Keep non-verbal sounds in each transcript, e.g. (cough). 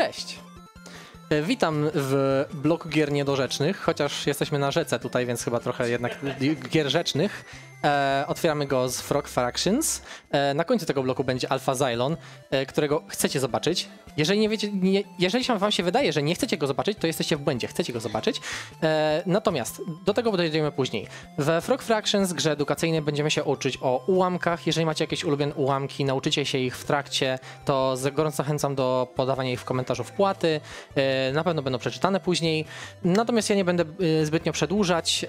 Cześć! E, Witam w bloku gier niedorzecznych, chociaż jesteśmy na rzece tutaj, więc chyba trochę jednak gier rzecznych. E, otwieramy go z Frog Fractions. E, na końcu tego bloku będzie Alpha Xylon, e, którego chcecie zobaczyć. Jeżeli, nie wiecie, nie, jeżeli wam się wydaje, że nie chcecie go zobaczyć, to jesteście w błędzie, chcecie go zobaczyć. E, natomiast do tego dojdziemy później. We Frog Fractions, grze edukacyjnej, będziemy się uczyć o ułamkach. Jeżeli macie jakieś ulubione ułamki, nauczycie się ich w trakcie, to gorąco zachęcam do podawania ich w komentarzu wpłaty. E, na pewno będą przeczytane później. Natomiast ja nie będę e, zbytnio przedłużać.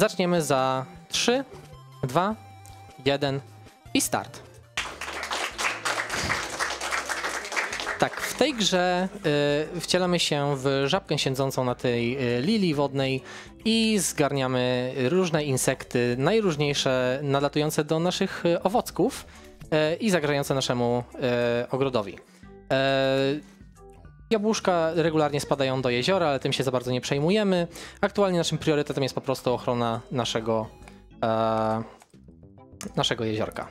Zaczniemy za 3, 2, 1 i start. Tak, w tej grze y, wcielamy się w żabkę siedzącą na tej y, lilii wodnej i zgarniamy różne insekty, najróżniejsze, nadlatujące do naszych y, owocków y, i zagrażające naszemu y, ogrodowi. Jabłuszka regularnie spadają do jeziora, ale tym się za bardzo nie przejmujemy. Aktualnie naszym priorytetem jest po prostu ochrona naszego, e, naszego jeziorka.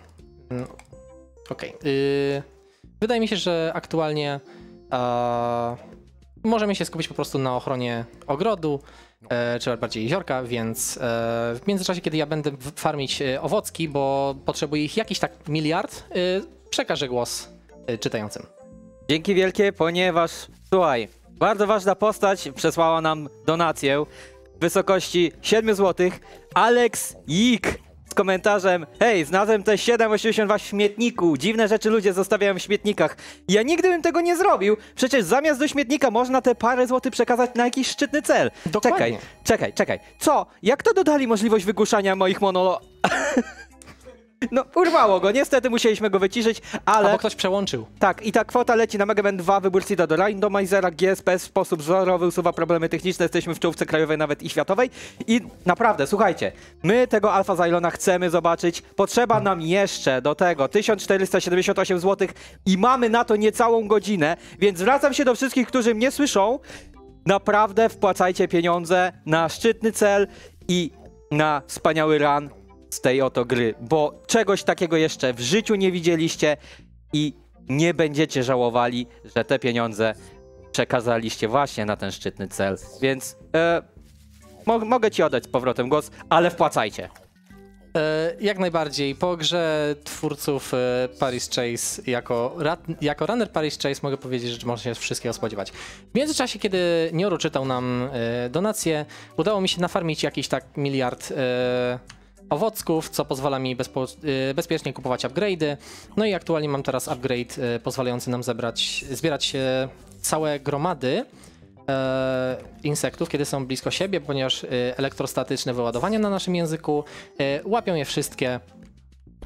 Mm, Okej. y, Wydaje mi się, że aktualnie e, możemy się skupić po prostu na ochronie ogrodu, e, czy bardziej jeziorka, więc e, w międzyczasie, kiedy ja będę farmić e, owocki, bo potrzebuję ich jakiś tak miliard, e, przekażę głos e, czytającym. Dzięki wielkie, ponieważ słuchaj, bardzo ważna postać przesłała nam donację w wysokości 7 zł. Alex Yik z komentarzem: Hej, znalazłem te 7,82 w śmietniku. Dziwne rzeczy ludzie zostawiają w śmietnikach. Ja nigdy bym tego nie zrobił. Przecież zamiast do śmietnika można te parę złotych przekazać na jakiś szczytny cel. Dokładnie. Czekaj, czekaj, czekaj. Co? Jak to dodali możliwość wygłuszania moich monolo... (laughs) No, urwało go. Niestety musieliśmy go wyciszyć, ale... Albo ktoś przełączył. Tak, i ta kwota leci na Mega Man 2, wybór Seeda do randomizera, GSP w sposób wzorowy usuwa problemy techniczne, jesteśmy w czołówce krajowej, nawet i światowej. I naprawdę, słuchajcie, my tego Alpha Zylona chcemy zobaczyć, potrzeba nam jeszcze do tego 1478 zł i mamy na to niecałą godzinę, więc zwracam się do wszystkich, którzy mnie słyszą, naprawdę wpłacajcie pieniądze na szczytny cel i na wspaniały run z tej oto gry, bo czegoś takiego jeszcze w życiu nie widzieliście i nie będziecie żałowali, że te pieniądze przekazaliście właśnie na ten szczytny cel. Więc e, mo mogę ci oddać z powrotem głos, ale wpłacajcie. E, Jak najbardziej. Po grze twórców e, Paris Chase jako, jako runner Paris Chase mogę powiedzieć, że można się wszystkiego spodziewać. W międzyczasie, kiedy Nioru czytał nam e, donacje, udało mi się nafarmić jakiś tak miliard e, owocków, co pozwala mi e, bezpiecznie kupować upgrade'y. No i aktualnie mam teraz upgrade e, pozwalający nam zebrać, zbierać całe gromady e, insektów, kiedy są blisko siebie, ponieważ e, elektrostatyczne wyładowania na naszym języku łapią je wszystkie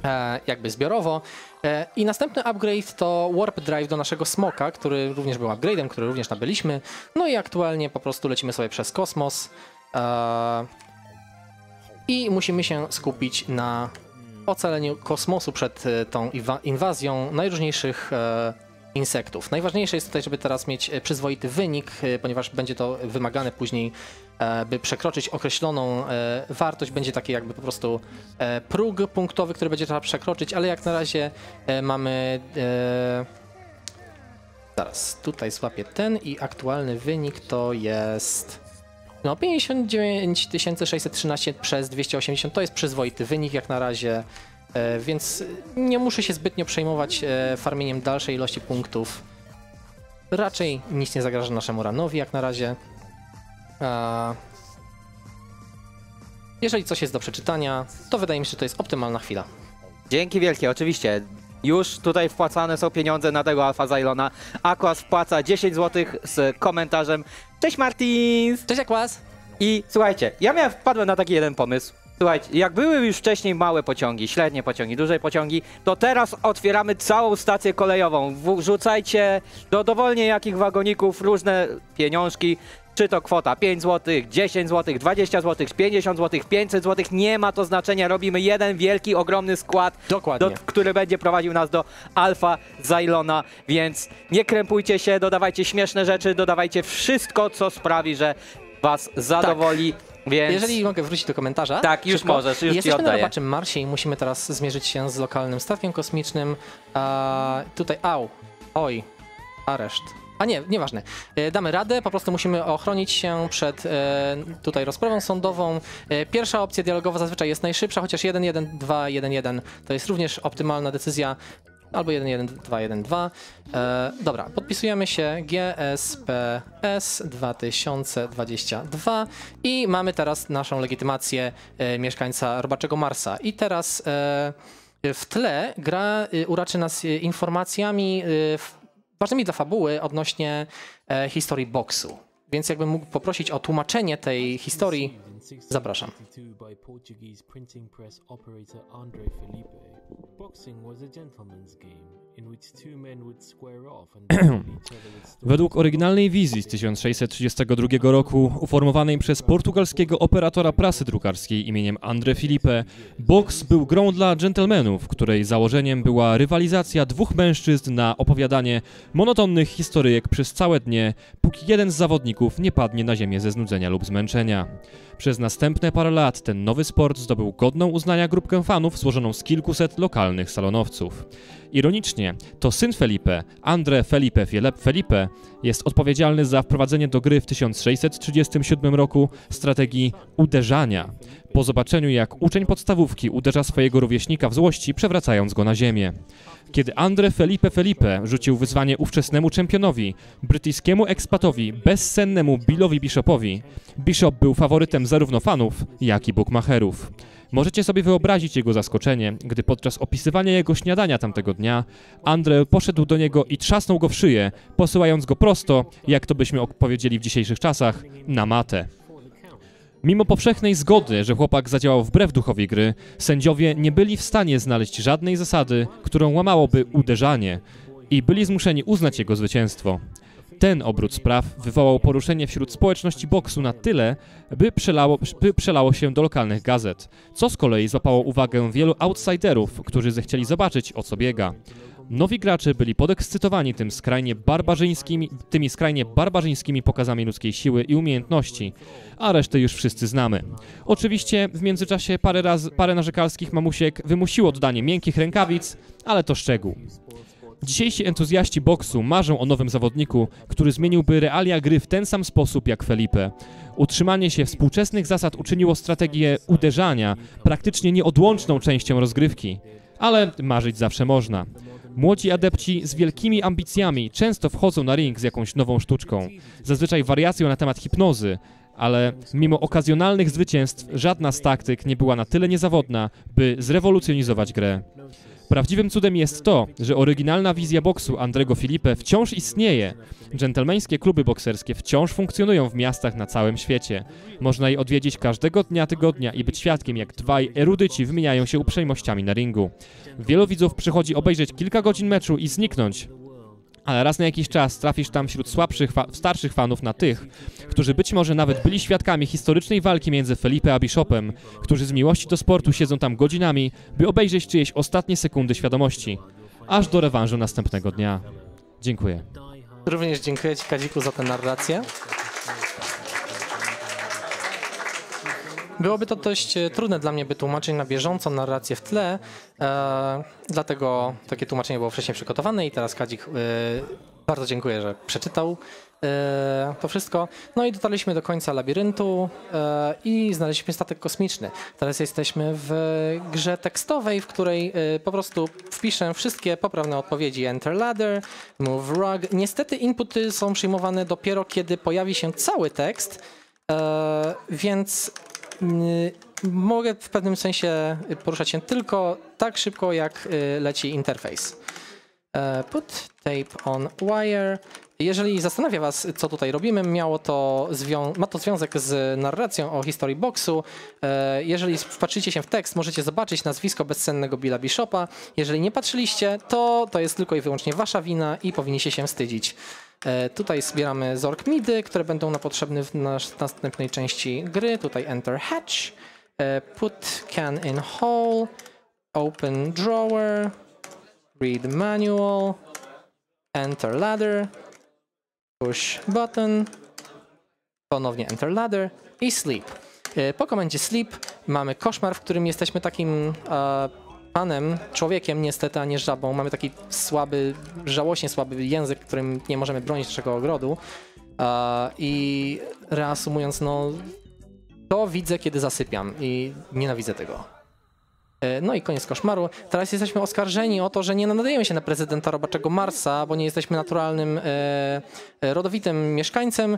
e, jakby zbiorowo. E, I następny upgrade to Warp Drive do naszego smoka, który również był upgrade'em, który również nabyliśmy. No i aktualnie po prostu lecimy sobie przez kosmos. I musimy się skupić na ocaleniu kosmosu przed e, tą inwazją najróżniejszych e, insektów. Najważniejsze jest tutaj, żeby teraz mieć e, przyzwoity wynik, ponieważ będzie to wymagane później, by przekroczyć określoną wartość. Będzie taki jakby po prostu próg punktowy, który będzie trzeba przekroczyć, ale jak na razie mamy. Zaraz, tutaj złapię ten i aktualny wynik to jest. No, 59 613 przez 280 to jest przyzwoity wynik jak na razie, e, więc nie muszę się zbytnio przejmować e, farmieniem dalszej ilości punktów. Raczej nic nie zagraża naszemu ranowi jak na razie. Jeżeli coś jest do przeczytania, to wydaje mi się, że to jest optymalna chwila. Dzięki wielkie, oczywiście. Już tutaj wpłacane są pieniądze na tego Alpha Zylona. Aquas wpłaca 10 zł z komentarzem Cześć Martins! Cześć Aquas! I słuchajcie, ja miałem, wpadłem na taki jeden pomysł. Słuchajcie, jak były już wcześniej małe pociągi, średnie pociągi, duże pociągi, to teraz otwieramy całą stację kolejową. Wrzucajcie do dowolnie jakich wagoników różne pieniążki, czy to kwota 5 zł, 10 zł, 20 zł, 50 zł, 500 zł, nie ma to znaczenia. Robimy jeden wielki, ogromny skład, Dokładnie. do, który będzie prowadził nas do Alfa Zylona, więc nie krępujcie się, dodawajcie śmieszne rzeczy, dodawajcie wszystko, co sprawi, że was zadowoli. Więc Jeżeli mogę wrócić do komentarza. Tak, już szybko. możesz, już ci Jesteśmy na oddaję. robaczym Marsie i musimy teraz zmierzyć się z lokalnym statkiem kosmicznym. A tutaj, au, oj, areszt. A nie, nieważne. E, Damy radę, po prostu musimy ochronić się przed e, tutaj rozprawą sądową. E, Pierwsza opcja dialogowa zazwyczaj jest najszybsza, chociaż 1-1-2, 1-1 to jest również optymalna decyzja. Albo 1-1-2-1-2. E, dobra, podpisujemy się GSPS 2022 i mamy teraz naszą legitymację mieszkańca robaczego Marsa. I teraz w tle gra y, uraczy nas y, informacjami y, w- ważnymi dla fabuły odnośnie e, historii boksu. Więc jakbym mógł poprosić o tłumaczenie tej historii, zapraszam. Boxing was a gentleman's game (clears throat) Według oryginalnej wizji z 1632 roku, uformowanej przez portugalskiego operatora prasy drukarskiej imieniem André Filipe, boks był grą dla dżentelmenów, której założeniem była rywalizacja dwóch mężczyzn na opowiadanie monotonnych historyjek przez całe dnie, póki jeden z zawodników nie padnie na ziemię ze znudzenia lub zmęczenia. Przez następne parę lat ten nowy sport zdobył godną uznania grupkę fanów złożoną z kilkuset lokalnych salonowców. Ironicznie, to syn Felipe, André Felipe Felipe, jest odpowiedzialny za wprowadzenie do gry w 1637 roku strategii uderzania. Po zobaczeniu, jak uczeń podstawówki uderza swojego rówieśnika w złości, przewracając go na ziemię. Kiedy André Felipe Felipe rzucił wyzwanie ówczesnemu czempionowi, brytyjskiemu ekspatowi, bezsennemu Billowi Bishopowi, Bishop był faworytem zarówno fanów, jak i bookmacherów. Możecie sobie wyobrazić jego zaskoczenie, gdy podczas opisywania jego śniadania tamtego dnia Andre poszedł do niego i trzasnął go w szyję, posyłając go prosto, jak to byśmy powiedzieli w dzisiejszych czasach, na matę. Mimo powszechnej zgody, że chłopak zadziałał wbrew duchowi gry, sędziowie nie byli w stanie znaleźć żadnej zasady, którą łamałoby uderzanie i byli zmuszeni uznać jego zwycięstwo. Ten obrót spraw wywołał poruszenie wśród społeczności boksu na tyle, by przelało, by przelało się do lokalnych gazet, co z kolei złapało uwagę wielu outsiderów, którzy zechcieli zobaczyć o co biega. Nowi gracze byli podekscytowani tym skrajnie barbarzyńskimi, tymi skrajnie barbarzyńskimi pokazami ludzkiej siły i umiejętności, a resztę już wszyscy znamy. Oczywiście w międzyczasie parę, raz, parę narzekalskich mamusiek wymusiło dodanie miękkich rękawic, ale to szczegół. Dzisiejsi entuzjaści boksu marzą o nowym zawodniku, który zmieniłby realia gry w ten sam sposób jak Felipe. Utrzymanie się współczesnych zasad uczyniło strategię uderzania praktycznie nieodłączną częścią rozgrywki. Ale marzyć zawsze można. Młodzi adepci z wielkimi ambicjami często wchodzą na ring z jakąś nową sztuczką, zazwyczaj wariacją na temat hipnozy, ale mimo okazjonalnych zwycięstw żadna z taktyk nie była na tyle niezawodna, by zrewolucjonizować grę. Prawdziwym cudem jest to, że oryginalna wizja boksu Andrego Filipe wciąż istnieje. Dżentelmeńskie kluby bokserskie wciąż funkcjonują w miastach na całym świecie. Można je odwiedzić każdego dnia tygodnia i być świadkiem, jak dwaj erudyci wymieniają się uprzejmościami na ringu. Wielu widzów przychodzi obejrzeć kilka godzin meczu i zniknąć. Ale raz na jakiś czas trafisz tam wśród słabszych, fa- starszych fanów na tych, którzy być może nawet byli świadkami historycznej walki między Felipe a Bishopem, którzy z miłości do sportu siedzą tam godzinami, by obejrzeć czyjeś ostatnie sekundy świadomości, aż do rewanżu następnego dnia. Dziękuję. Również dziękuję Ci, Kadziku, za tę narrację. Byłoby to dość e, trudne dla mnie, by tłumaczyć na bieżąco narrację w tle, e, dlatego takie tłumaczenie było wcześniej przygotowane i teraz Kadzik e, bardzo dziękuję, że przeczytał e, to wszystko. No i dotarliśmy do końca labiryntu e, i znaleźliśmy statek kosmiczny. Teraz jesteśmy w grze tekstowej, w której e, po prostu wpiszę wszystkie poprawne odpowiedzi. Enter ladder, move rug. Niestety inputy są przyjmowane dopiero kiedy pojawi się cały tekst, e, więc mogę w pewnym sensie poruszać się tylko tak szybko, jak y, leci interfejs. E, Put tape on wire. Jeżeli zastanawia Was, co tutaj robimy, miało to ma to związek z narracją o historii boksu. E, Jeżeli wpatrzycie się w tekst, możecie zobaczyć nazwisko bezcennego Billa Bishopa. Jeżeli nie patrzyliście, to to jest tylko i wyłącznie Wasza wina i powinniście się wstydzić. E, Tutaj zbieramy Zork Midy, które będą nam potrzebne w następnej części gry. Tutaj Enter Hatch, e, Put Can in Hole, Open Drawer, Read Manual, Enter Ladder, Push Button, ponownie Enter Ladder i Sleep. E, Po komendzie Sleep mamy koszmar, w którym jesteśmy takim e, panem, człowiekiem niestety, a nie żabą. Mamy taki słaby, żałośnie słaby język, którym nie możemy bronić naszego ogrodu. I reasumując, no to widzę, kiedy zasypiam i nienawidzę tego. E, No i koniec koszmaru. Teraz jesteśmy oskarżeni o to, że nie nadajemy się na prezydenta robaczego Marsa, bo nie jesteśmy naturalnym, e, e, rodowitym mieszkańcem,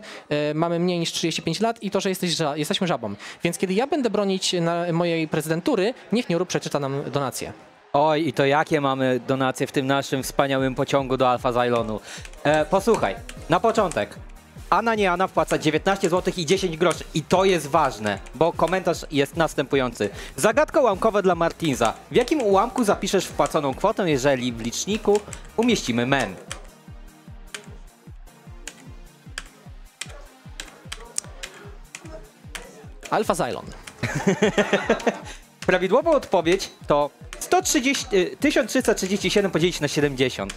mamy mniej niż 35 lat i to, że jesteś jesteśmy żabą. Więc kiedy ja będę bronić mojej prezydentury, niech Nioru przeczyta nam donację. Oj, i to jakie mamy donacje w tym naszym wspaniałym pociągu do Alfa Zylonu. E, posłuchaj, na początek. Anna nie Anna wpłaca 19 zł i 10 groszy. I to jest ważne, bo komentarz jest następujący. Zagadka ułamkowa dla Martinza. W jakim ułamku zapiszesz wpłaconą kwotę, jeżeli w liczniku umieścimy men? Alfa Zylon. (laughs) Prawidłową odpowiedź to 130, y, 1337 podzielić na 70.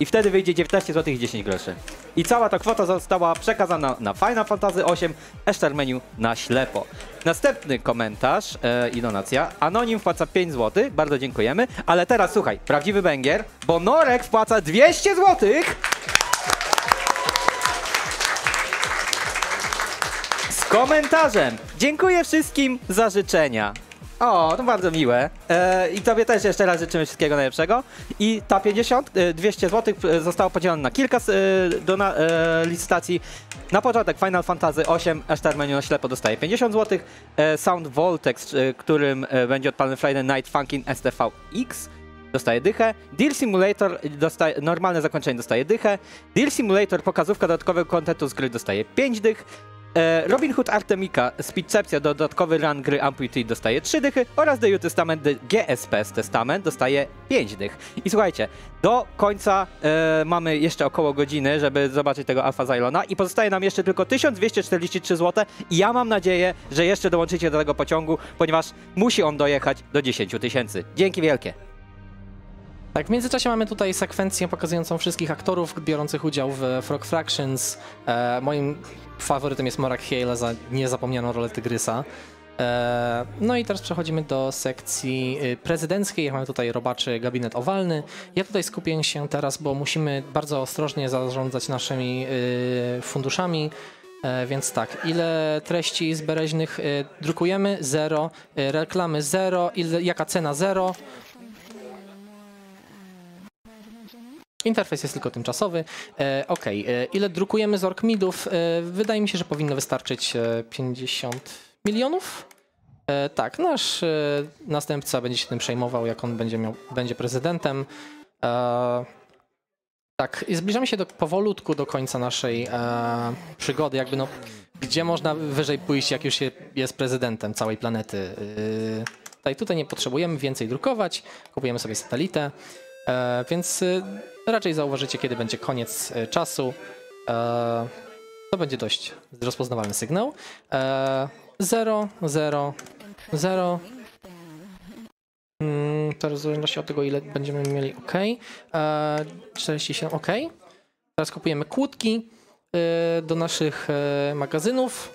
I wtedy wyjdzie 19 zł i 10 groszy. I cała ta kwota została przekazana na Final Fantasy VIII Eszter Menu na ślepo. Następny komentarz e, i donacja. Anonim wpłaca 5 zł, bardzo dziękujemy. Ale teraz słuchaj, prawdziwy węgier, bo Norek wpłaca 200 zł. Z komentarzem. Dziękuję wszystkim za życzenia. O, to bardzo miłe. E, I tobie też jeszcze raz życzymy wszystkiego najlepszego. I ta 50, e, 200 zł zostało podzielone na kilka e, dona, e, licytacji. Na początek Final Fantasy VIII, Eszter Menu na ślepo dostaje 50 zł. E, Sound Voltex, e, którym e, będzie odpalny Friday Night Funkin' STVX dostaje dychę. Deal Simulator dostaje, normalne zakończenie dostaje dychę. Deal Simulator pokazówka dodatkowego kontentu z gry dostaje 5 dych. E, Robin Hood Artemika Speedcepcja dodatkowy run gry Amputee dostaje 3 dychy oraz The New Testament The GSP z Testament dostaje 5 dych. I słuchajcie, do końca e, mamy jeszcze około godziny, żeby zobaczyć tego Alpha Zylona i pozostaje nam jeszcze tylko 1243 zł i ja mam nadzieję, że jeszcze dołączycie do tego pociągu, ponieważ musi on dojechać do 10 tysięcy. Dzięki wielkie. Tak, w międzyczasie mamy tutaj sekwencję pokazującą wszystkich aktorów biorących udział w Frog Fractions. E, moim faworytem jest Morak Hale za niezapomnianą rolę Tygrysa. E, no i teraz przechodzimy do sekcji y, prezydenckiej. Mamy tutaj robaczy gabinet owalny. Ja tutaj skupię się teraz, bo musimy bardzo ostrożnie zarządzać naszymi y, funduszami. E, Więc tak, ile treści zbereźnych y, drukujemy? Zero. Reklamy zero. Ile, jaka cena? Zero. Interfejs jest tylko tymczasowy. E, ok, e, ile drukujemy z Orkmidów? E, wydaje mi się, że powinno wystarczyć e, 50 milionów. E, tak, nasz e, następca będzie się tym przejmował, jak on będzie, miał, będzie prezydentem. E, tak, i zbliżamy się do, powolutku do końca naszej e, przygody. Jakby no, gdzie można wyżej pójść, jak już się jest prezydentem całej planety? E, tutaj, tutaj nie potrzebujemy więcej drukować, kupujemy sobie satelitę. E, więc y, raczej zauważycie, kiedy będzie koniec y, czasu. E, to będzie dość rozpoznawalny sygnał. E, 0, 0, 0. Mm, teraz w zależności od tego, ile będziemy mieli OK. E, 47 OK. Teraz kupujemy kłódki y, do naszych e, magazynów.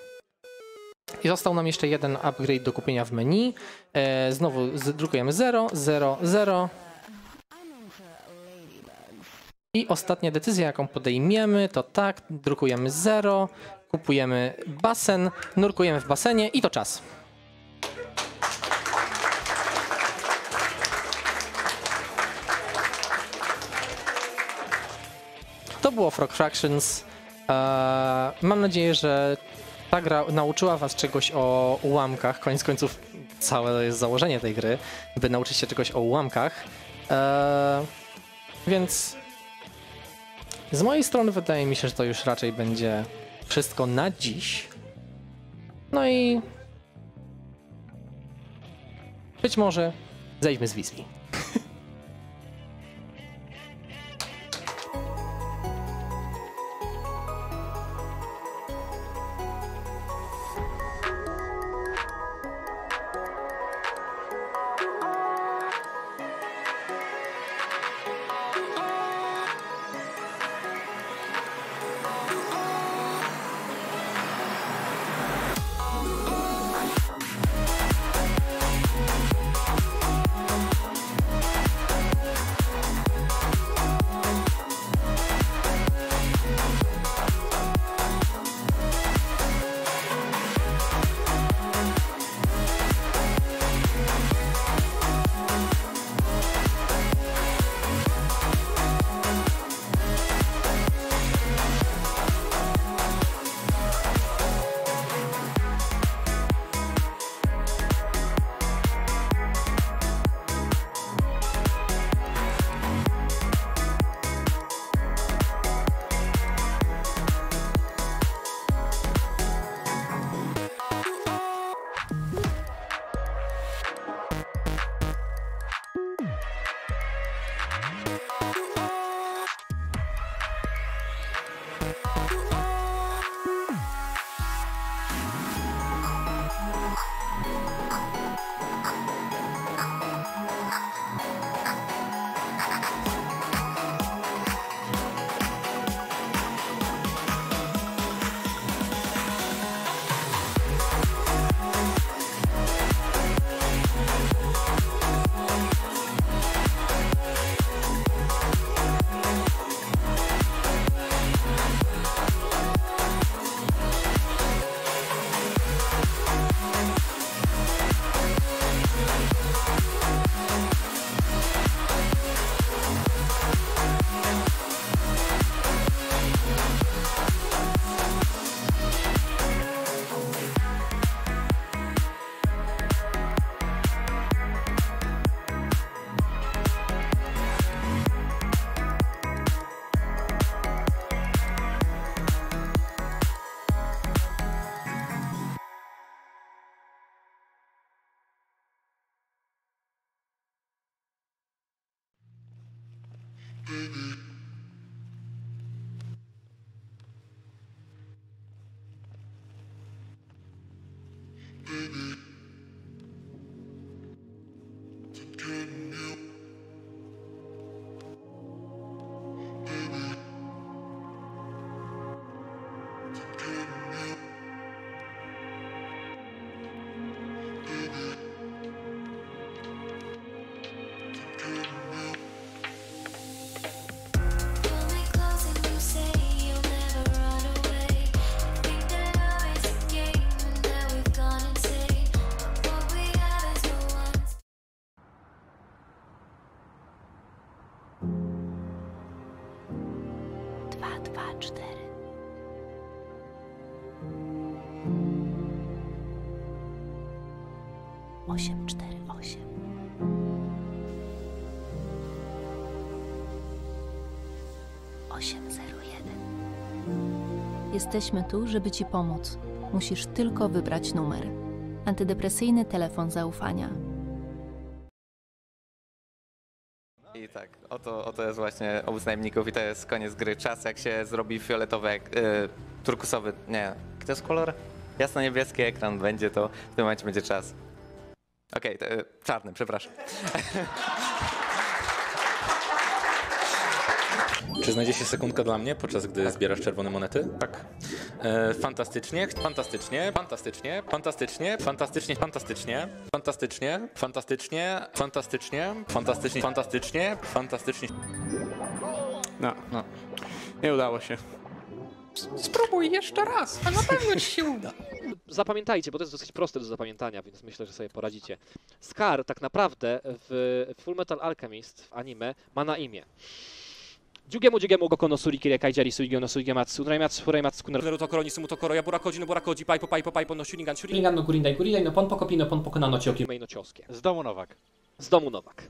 I został nam jeszcze jeden upgrade do kupienia w menu. E, znowu drukujemy 0, 0, 0. I ostatnia decyzja, jaką podejmiemy, to tak, drukujemy 0, kupujemy basen, nurkujemy w basenie i to czas. To było Frog Fractions. Eee, mam nadzieję, że ta gra nauczyła was czegoś o ułamkach. Koniec końców całe jest założenie tej gry, by nauczyć się czegoś o ułamkach. Eee, więc z mojej strony wydaje mi się, że to już raczej będzie wszystko na dziś. No i być może zejdźmy z wizji. Jesteśmy tu, żeby Ci pomóc. Musisz tylko wybrać numer. Antydepresyjny telefon zaufania. I tak, oto, oto jest właśnie obóz najemników i to jest koniec gry. Czas jak się zrobi fioletowy, ek- y, turkusowy, nie, jaki to jest kolor? Jasno-niebieski ekran będzie to, w tym momencie będzie czas. Okej, to, y, czarny, przepraszam. (laughs) Czy znajdzie się sekundka dla mnie, podczas gdy zbierasz czerwone monety? Tak. E, fantastycznie, fantastycznie, fantastycznie, fantastycznie, fantastycznie, fantastycznie, fantastycznie, fantastycznie, fantastycznie, fantastycznie, fantastycznie, fantastycznie. No, No. nie udało się. Spróbuj jeszcze raz, a na pewno ci się uda. Zapamiętajcie, bo to jest dosyć proste do zapamiętania, więc myślę, że sobie poradzicie. Scar tak naprawdę w Full Metal Alchemist w anime ma na imię. Jugemu Jugemu Goko no Surikire Kaijari Suigyo no Suigematsu Uraimatsu Furaimatsu Kunaru Naruto Koroni Sumu Tokoro Yabura Koji no Bora Koji Paipo Paipo Paipo no Shurigan Shurigan Ringan no Gurindai Gurindai no Pon Pokopino Pon Pokonano Cioki. Mei no Cioskie. Z domu Nowak. Z domu Nowak.